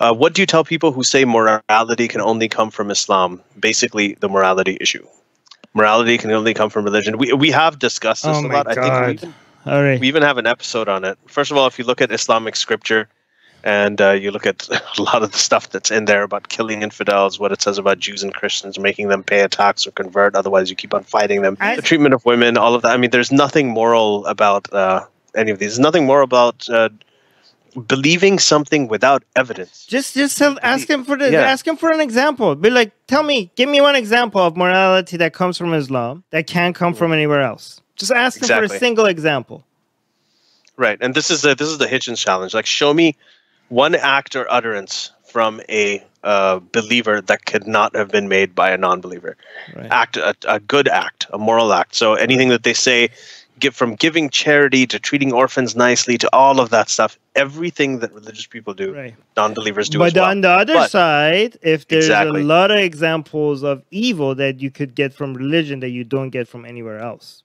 Uh, what do you tell people who say morality can only come from Islam? Basically, the morality issue. Morality can only come from religion. We we have discussed this Oh a my lot. I think we even, All right. we even have an episode on it. First of all, if you look at Islamic scripture and uh, you look at a lot of the stuff that's in there about killing infidels, what it says about Jews and Christians, making them pay a tax or convert, otherwise you keep on fighting them. I- the treatment of women, all of that. I mean, there's nothing moral about uh, any of these. There's nothing moral about uh, believing something without evidence. Just just tell, ask him for the Yeah. ask him for an example. Be like, tell me, give me one example of morality that comes from Islam that can't come from anywhere else. Just ask him for a single example. Right, and this is the this is the Hitchens challenge. Like, show me one act or utterance from a uh, believer that could not have been made by a non-believer. Right. Act a, a good act, a moral act. So anything that they say, give from giving charity to treating orphans nicely to all of that stuff. Everything that religious people do, Right. non-believers do But as well. on the other But- side, if there's Exactly. a lot of examples of evil that you could get from religion that you don't get from anywhere else.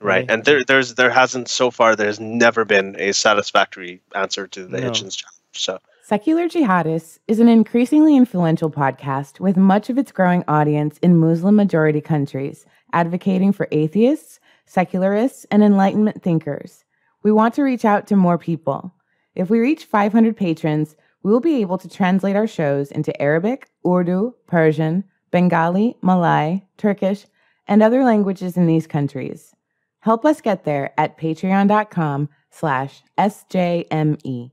right, Right. and there there's there hasn't so far. There's never been a satisfactory answer to the No. Hitchens challenge. So. Secular Jihadists is an increasingly influential podcast with much of its growing audience in Muslim majority countries, advocating for atheists, secularists, and Enlightenment thinkers. We want to reach out to more people. If we reach 500 patrons, we will be able to translate our shows into Arabic, Urdu, Persian, Bengali, Malay, Turkish, and other languages in these countries. Help us get there at patreon.com slash SJME.